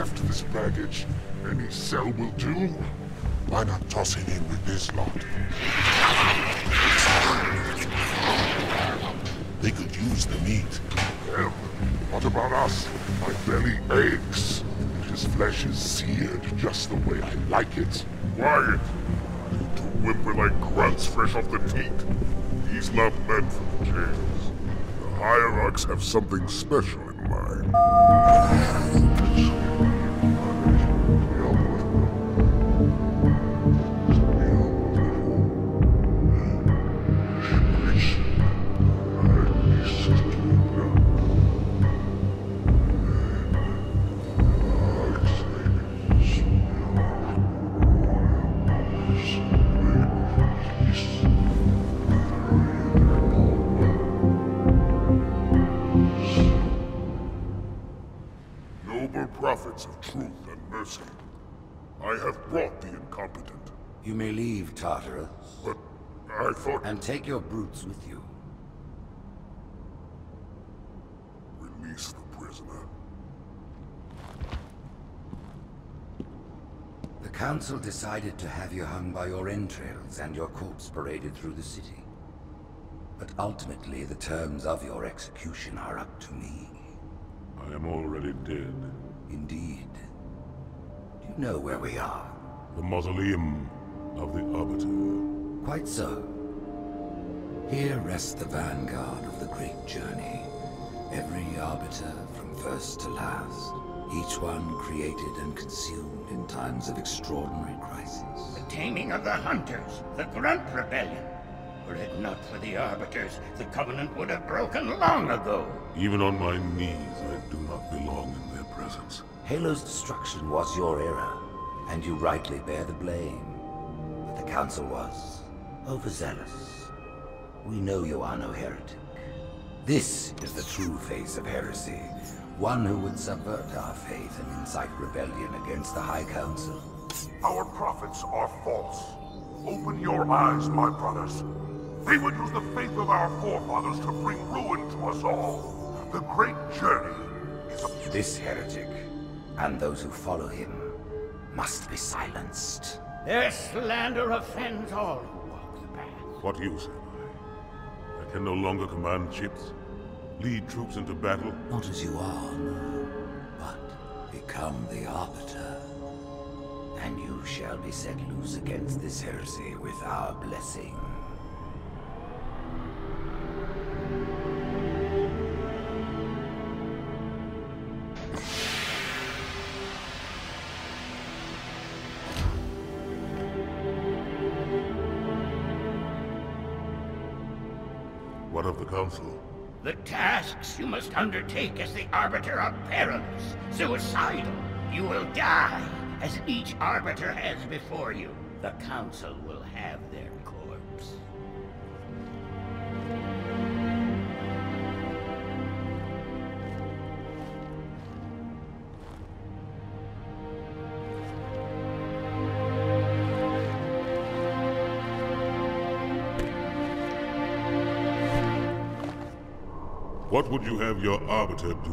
heft this baggage? Any cell will do? Why not toss him in with this lot? They could use the meat. Well, what about us? My belly aches. and His flesh is seared just the way I like it. Quiet! You two whimper like grunts fresh off the teat. He's not meant for the jails. The hierarchs have something special in mind. Mercy, I have brought the incompetent, You may leave, Tartarus, but I thought and take your brutes with you. release the prisoner. The Council decided to have you hung by your entrails and your corpse paraded through the city. But ultimately, the terms of your execution are up to me. I am already dead. Indeed. Do you know where we are? The mausoleum of the Arbiter. Quite so. Here rests the vanguard of the great journey. Every arbiter from first to last. Each one created and consumed in times of extraordinary crisis. The taming of the Hunters, the Grunt Rebellion. Were it not for the Arbiters, the Covenant would have broken long ago. Even on my knees, I do not belong in their presence. Halo's destruction was your error, and you rightly bear the blame. But the Council was overzealous. We know you are no heretic. This is the true face of heresy. One who would subvert our faith and incite rebellion against the High Council. Our prophets are false. Open your eyes, my brothers. They would use the faith of our forefathers to bring ruin to us all. The great journey is a... This heretic, and those who follow him, must be silenced. Their slander offends all who walk the path. What use am I? I can no longer command ships, lead troops into battle. Not as you are, no, but become the Arbiter. And you shall be set loose against this heresy with our blessing. What of the Council? The tasks you must undertake as the Arbiter are perilous, suicidal. You will die, as each Arbiter has before you. The Council What would you have your Arbiter do?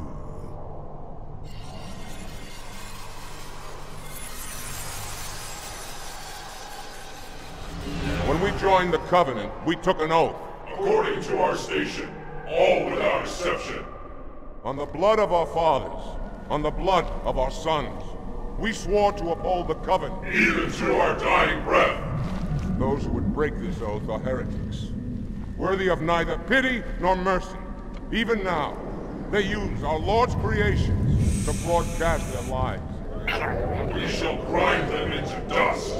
When we joined the Covenant, we took an oath. According to our station, all without exception. On the blood of our fathers, on the blood of our sons, we swore to uphold the Covenant. Even to our dying breath. Those who would break this oath are heretics, worthy of neither pity nor mercy. Even now, they use our Lord's creations to broadcast their lies We shall grind them into dust.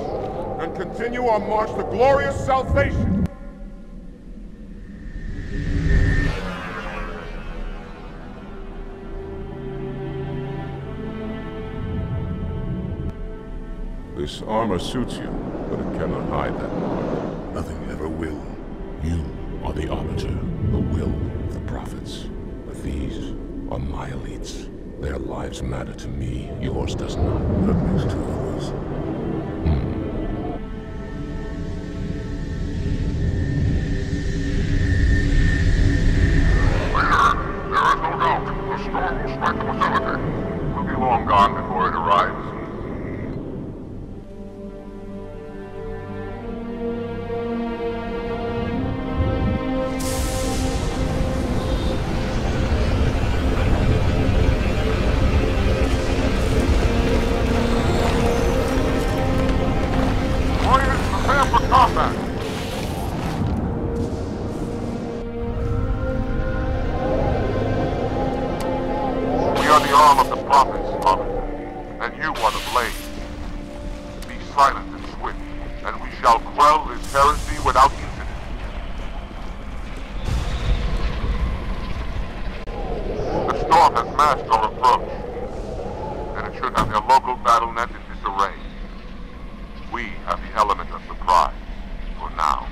and continue our march to glorious salvation. This armor suits you, but it cannot hide that mark. Nothing ever will. You are the Arbiter, my elites. Their lives matter to me, yours does not. His heresy without incident. The storm has masked our approach, and it should have their local battle net in disarray. We have the element of surprise, for now.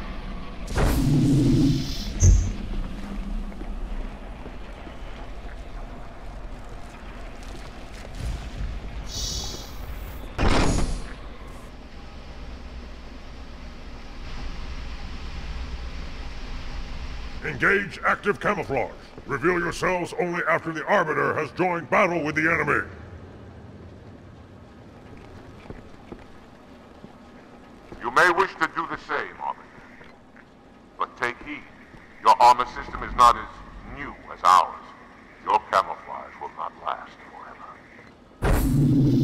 Engage active camouflage. Reveal yourselves only after the Arbiter has joined battle with the enemy. You may wish to do the same, Arbiter. But take heed. Your armor system is not as new as ours. Your camouflage will not last forever.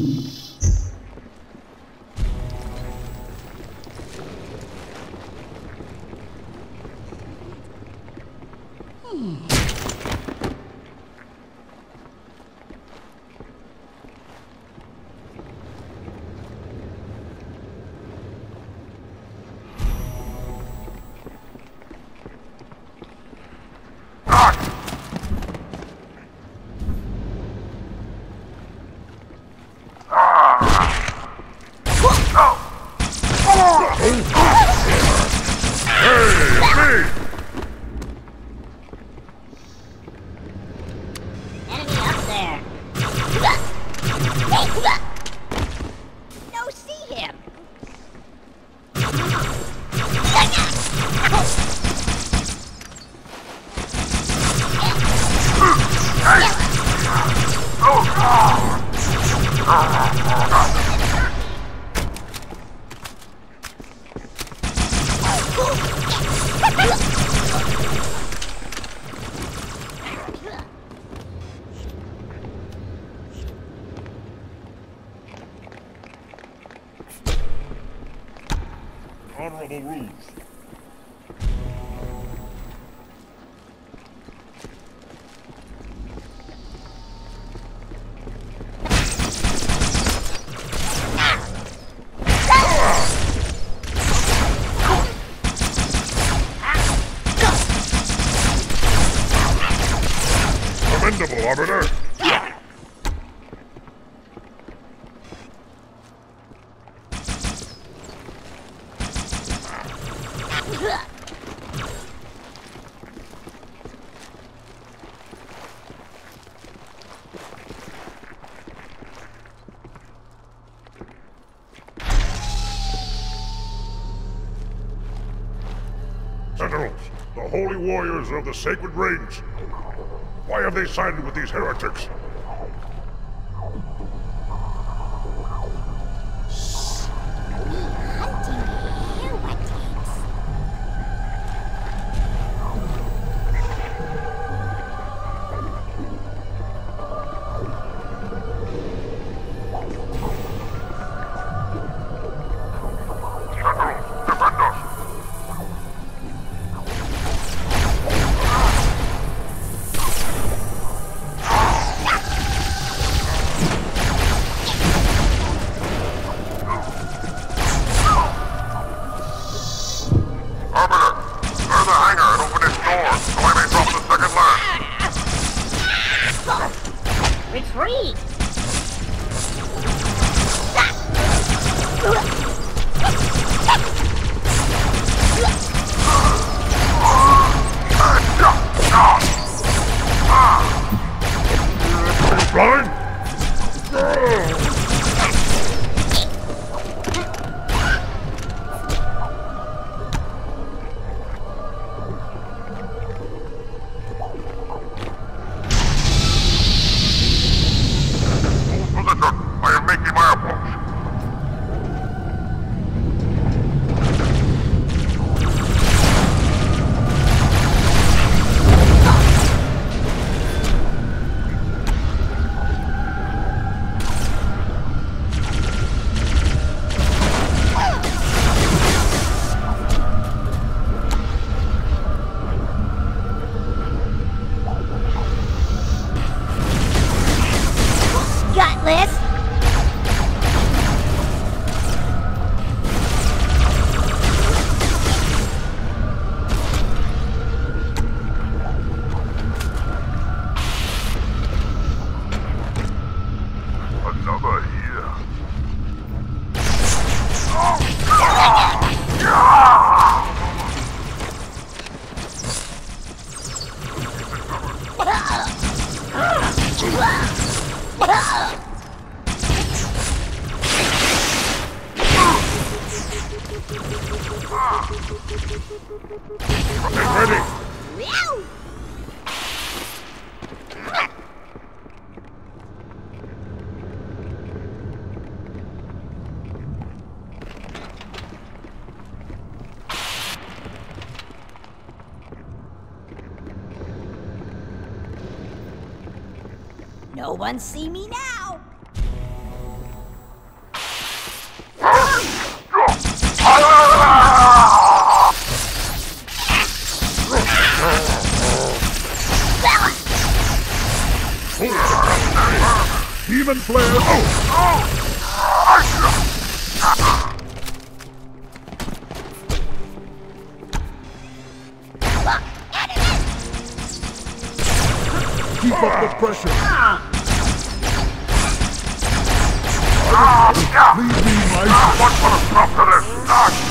Hey, ¡Oh! Arbiter. Sentinels, the holy warriors of the sacred range. Why have they sided with these heretics? No see me now. Demon flare. Oh! Keep up the pressure. Leave me, my What put a stop to this?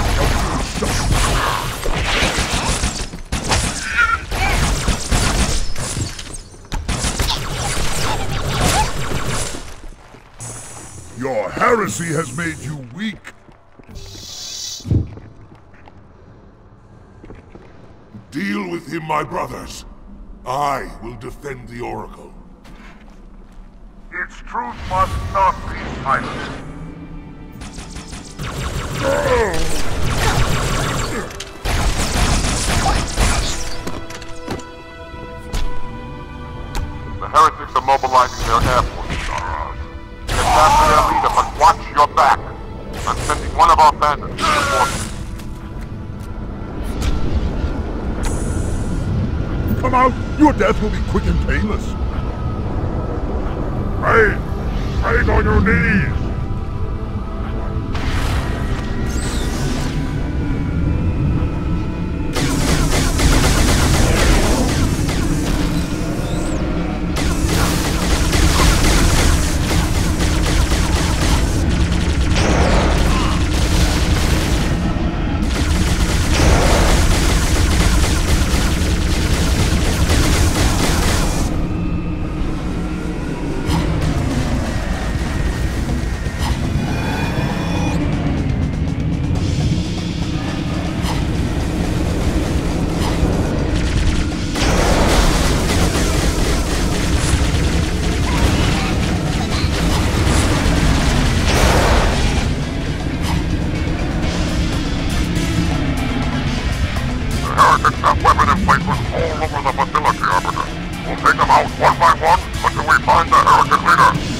Your heresy has made you weak. Deal with him, my brothers. I will defend the Oracle. Its truth must not be silenced. The heretics are mobilizing their air to their leaders but watch your back. I'm sending one of our Banshees to support you. Come out! Your death will be quick and painless. Hey! Praying on your knees! The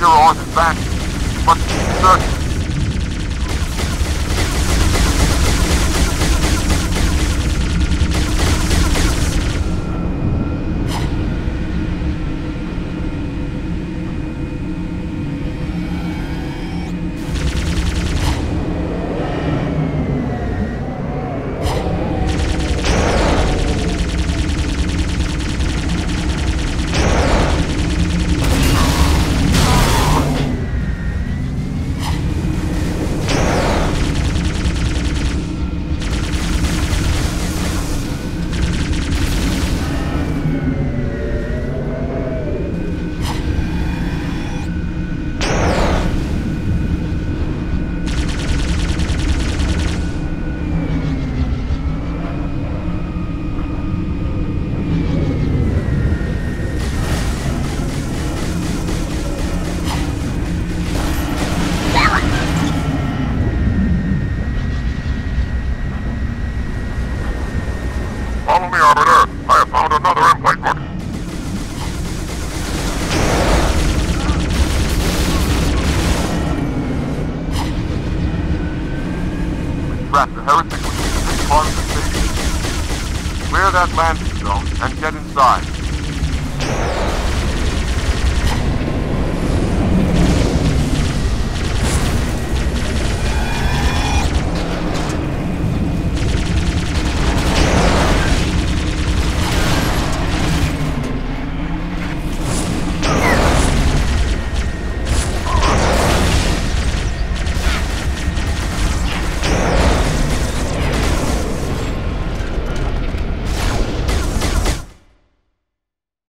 leader or his band. But search Trap the heretic within this part of station. Clear that landing zone and get inside.